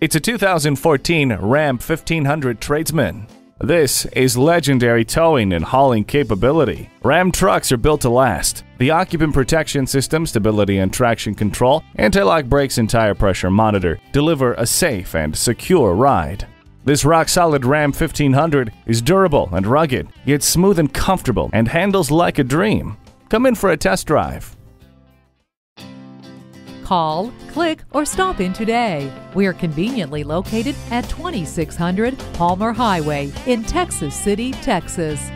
It's a 2014 Ram 1500 Tradesman. This is legendary towing and hauling capability. Ram trucks are built to last. The occupant protection system, stability and traction control, anti-lock brakes and tire pressure monitor deliver a safe and secure ride. This rock-solid Ram 1500 is durable and rugged, yet smooth and comfortable and handles like a dream. Come in for a test drive. Call, click, or stop in today. We are conveniently located at 2600 Palmer Highway in Texas City, Texas.